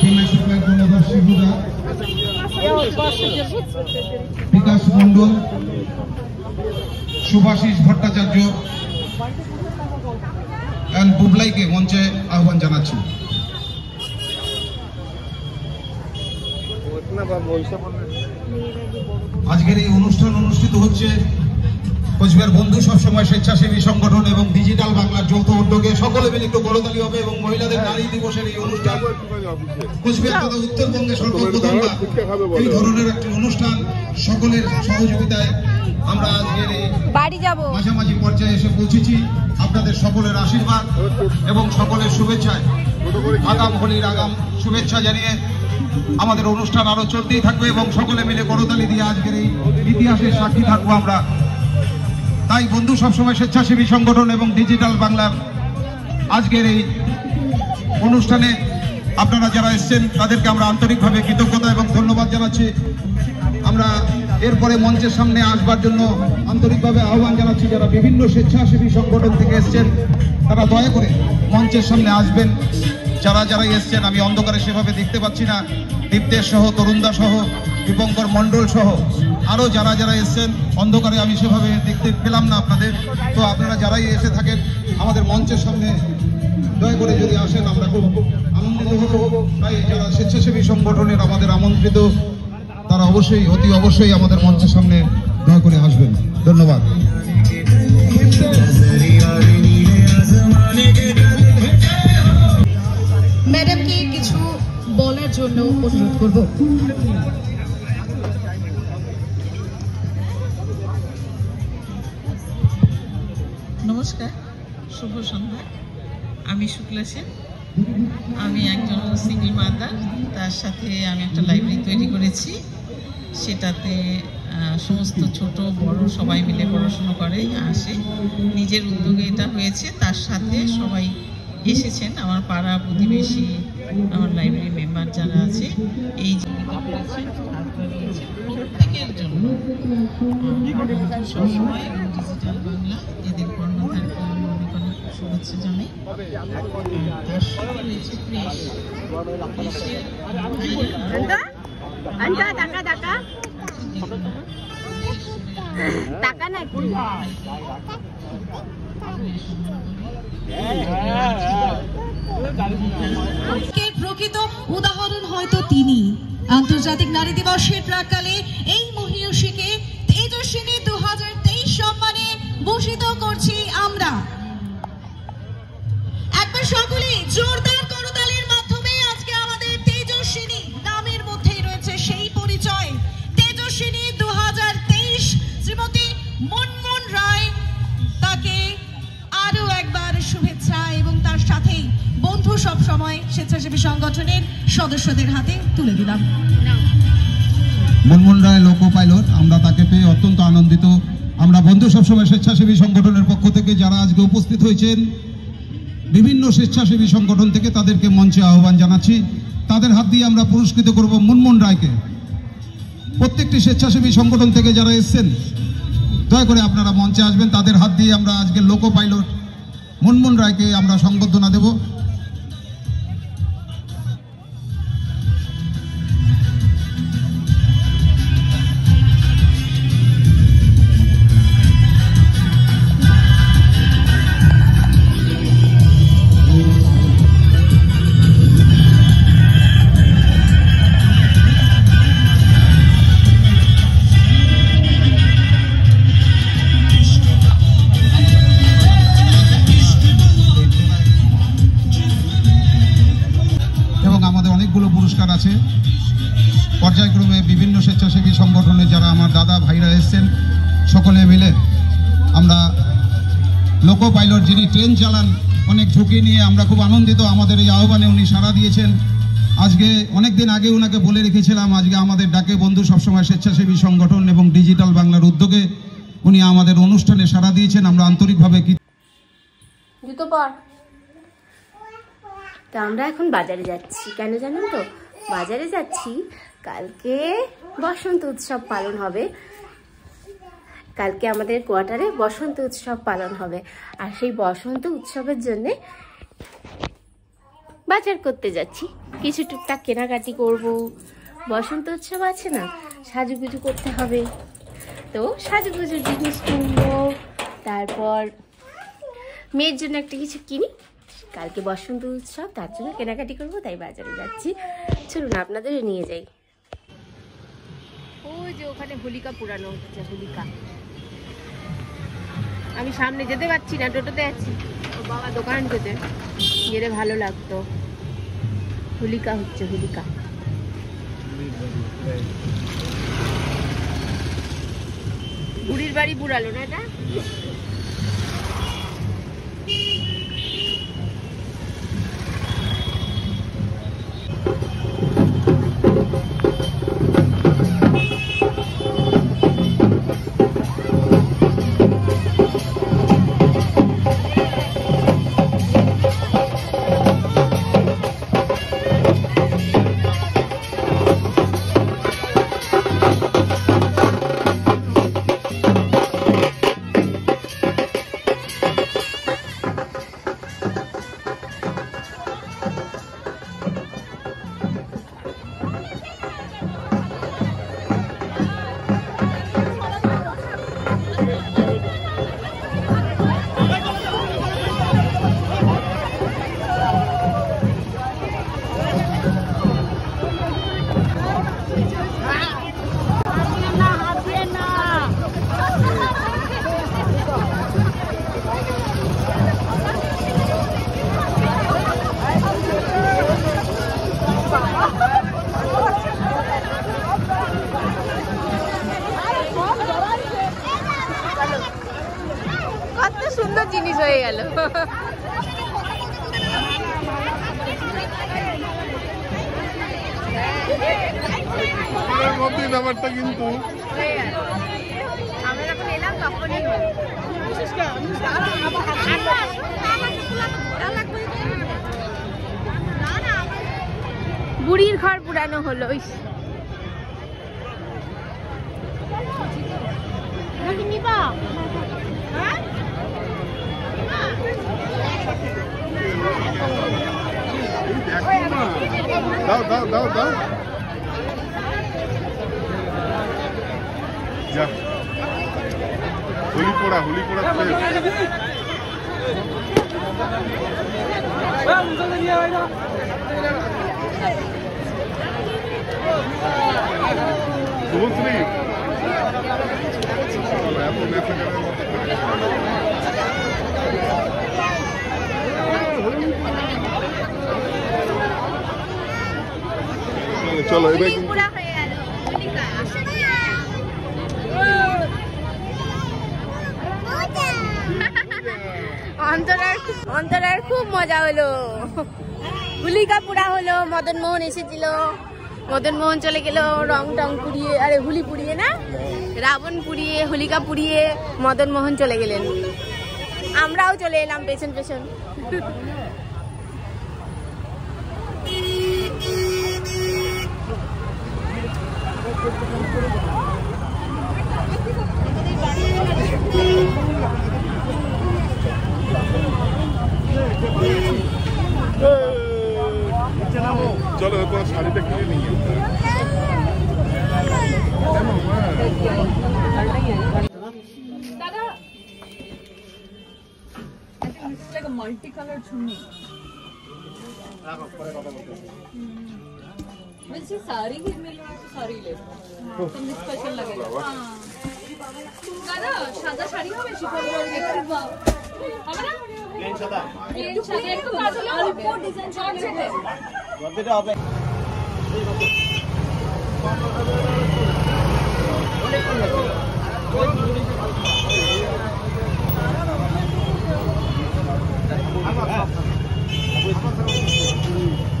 টিমের সবাই কর্ণধার শিবুদা বিকাশ মন্ডল সুভাষিস ভট্টাচার্য বুবলাইকে মঞ্চে আহ্বান জানাচ্ছি। আজকের এই অনুষ্ঠান অনুষ্ঠিত হচ্ছে কোচবিহার বন্ধু সবসময় স্বেচ্ছাসেবী সংগঠন এবং ডিজিটাল বাংলার যৌথ উদ্যোগে সকলে মিলে একটু গড়তালি হবে এবং মহিলাদের নারী দিবসের এই অনুষ্ঠান কোচবিহার তথা উত্তরবঙ্গে সর্বপ্রথম এই ধরনের একটি অনুষ্ঠান সকলের সহযোগিতায় আমরা আজকের এই বাড়ি যাব। মাঝামাঝি পর্যায়ে এসে পৌঁছেছি। আপনাদের সকলের আশীর্বাদ এবং সকলের শুভেচ্ছায় আগাম হোলির আগাম শুভেচ্ছা জানিয়ে আমাদের অনুষ্ঠান আরও চলতেই থাকবে এবং সকলে মিলে করতালি দিয়ে আজকের এই ইতিহাসের সাক্ষী থাকব আমরা। তাই বন্ধু, সবসময় স্বেচ্ছাসেবী সংগঠন এবং ডিজিটাল বাংলার আজকের এই অনুষ্ঠানে আপনারা যারা এসেছেন, তাদেরকে আমরা আন্তরিকভাবে কৃতজ্ঞতা এবং ধন্যবাদ জানাচ্ছি। আমরা এরপরে মঞ্চের সামনে আসবার জন্য আন্তরিকভাবে আহ্বান জানাচ্ছি, যারা বিভিন্ন স্বেচ্ছাসেবী সংগঠন থেকে এসেছেন, তারা দয়া করে মঞ্চের সামনে আসবেন। যারা যারা এসছেন, আমি অন্ধকারে সেভাবে দেখতে পাচ্ছি না। দীপ্তেশ সহ, তরুণদা সহ, দীপঙ্কর মণ্ডল সহ আরও যারা যারা এসছেন, অন্ধকারে আমি সেভাবে দেখতে পেলাম না আপনাদের। তো আপনারা যারাই এসে থাকেন, আমাদের মঞ্চের সামনে দয়া করে যদি আসেন, আমরা খুব আনন্দিত হব। তাই যারা স্বেচ্ছাসেবী সংগঠনের আমাদের আমন্ত্রিত, তারা অবশ্যই, অতি অবশ্যই আমাদের মঞ্চের সামনে দয়া করে আসবেন। ধন্যবাদ। ম্যাডামকে কিছু বলার জন্য অনুরোধ করব। নমস্কার, শুভ সন্ধ্যা। আমি শুক্লা সেন। আমি একজন সিঙ্গেল মাদার তার সাথে আমি একটা লাইব্রেরি তৈরি করেছি। সেটাতে সমস্ত ছোট, বড় সবাই মিলে পড়াশুনো করে, আসে। নিজের উদ্যোগে এটা হয়েছে। তার সাথে সবাই এসেছেন। আমার পাড়া প্রতিবেশী, আমার লাইব্রেরি মেম্বার যারা আছে, এই প্রত্যেকের জন্য। সবসময় ডিজিটাল তার রয়েছে প্রকৃত? উদাহরণ হয়তো তিনি। আন্তর্জাতিক নারী দিবসের প্রাককালে ভূষিত করছি আমরা। একবার সকলে জোরদার করতালির মাধ্যমে আজকে আমাদের তেজস্বিনী নামের মধ্যেই রয়েছে সেই পরিচয়। তেজস্বিনী দু হাজার তেইশ শ্রীমতী মনমোহন রায় তাকে আরও একবার শুভেচ্ছা এবং তার সাথেই বন্ধু সব সময় স্বেচ্ছাসেবী সংগঠনের সদস্যদের হাতে তুলে দিলাম। মনমোহন রায় লোকো পাইলট, আমরা তাকে পেয়ে অত্যন্ত আনন্দিত আমরা বন্ধু সবসময় স্বেচ্ছাসেবী সংগঠনের পক্ষ থেকে যারা আজকে উপস্থিত হয়েছেন, বিভিন্ন স্বেচ্ছাসেবী সংগঠন থেকে তাদেরকে মঞ্চে আহ্বান জানাচ্ছি। তাদের হাত দিয়ে আমরা পুরস্কৃত করব মুনমুন রায়কে। প্রত্যেকটি স্বেচ্ছাসেবী সংগঠন থেকে যারা এসছেন, দয়া করে আপনারা মঞ্চে আসবেন। তাদের হাত দিয়ে আমরা আজকে লোকো পাইলট মুনমুন রায়কে আমরা সংবর্ধনা দেব। আছে। পর্যায়ক্রমে বিভিন্ন স্বেচ্ছাসেবী সংগঠনে যারা আমার দাদা, ভাইরা এসেছেন, সকলে মিলে আমরা লোকো পাইলট যিনি ট্রেন চালান, অনেক ঝুঁকি নিয়ে আমরা খুব আনন্দিত। আমাদের এই আহ্বানে উনি সাড়া দিয়েছেন। আজকে অনেক দিন আগে ওনাকে বলে রেখেছিলাম, আজকে আমাদের ডাকে বন্ধু সবসময় স্বেচ্ছাসেবী সংগঠন এবং ডিজিটাল বাংলার উদ্যোগে উনি আমাদের অনুষ্ঠানে সাড়া দিয়েছেন। আমরা আন্তরিকভাবে পর তো আমরা এখন বাজারে যাচ্ছি। কেন জানেন তো? বাজারে যাচ্ছি। কালকে বসন্ত উৎসব পালন হবে। কালকে আমাদের কোয়ার্টারে বসন্ত উৎসব পালন হবে। আর সেই বসন্ত উৎসবের জন্যে বাজার করতে যাচ্ছি। কিছু টুকটাক কেনাকাটি করব। বসন্ত উৎসব আছে না, সাজুগুজু করতে হবে। তো সাজুগুজুর জিনিস কিনবো। তারপর মেয়ের জন্য একটা কিছু কিনি। কালকে বসন্ত উৎসব, তার জন্য কেনাকাটি করব, তাই বাজারে যাচ্ছি। চলুন আপনাদেরও নিয়ে যাই। ওই যে ওখানে হোলিকা পুরানো হচ্ছে, হোলিকা। আমি সামনে যেতে পারছি না, টোটোতে আছি। বাবা, দোকান যেতে গেলে ভালো লাগতো। হোলিকা হচ্ছে, হোলিকা। বুড়ির বাড়ি বুড়ালো না এটা? ব্যাপারটা কিন্তু আমরা যখন এলাম তখনই বুড়ির ঘর পুরানো হলো ইস। দাও দাও দাও দাও যা হোলি পোড়া হোলি পোড়া শেষ। চলো এবার অন্তরার অন্তরার খুব মজা হলো। হুলিকা পুরা হলো মদন মোহন এসেছিল। মদন মোহন চলে গেল রং টং পুড়িয়ে আরে হুলি পুড়িয়ে না? রাবণ পুড়িয়ে হোলিকা পুড়িয়ে মদন মোহন চলে গেলেন। আমরাও চলে এলাম পেছন পেছন चलो अपन साड़ी पे क्यों नहीं है दादा I think this is like a multi colour चुन्नी वैसे सारी ही मिल रहा है तो सारी ले लो तुम स्पेशल लगेगा हाँ দাদা সাদা শাড়ি হবে শিফন একটু বা- হবে না প্লেন সাদা একটু সাদা একটু কাজল অল্প ডিজাইন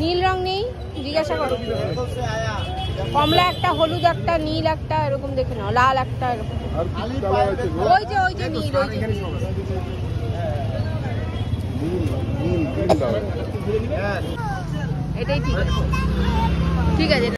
নীল রং নেই জিজ্ঞাসা করো কমলা একটা হলুদ একটা নীল একটা এরকম দেখে নাও লাল একটা এরকম? ওই যে ওই যে নীল ওই যে এটাই ঠিক আছে ঠিক আছে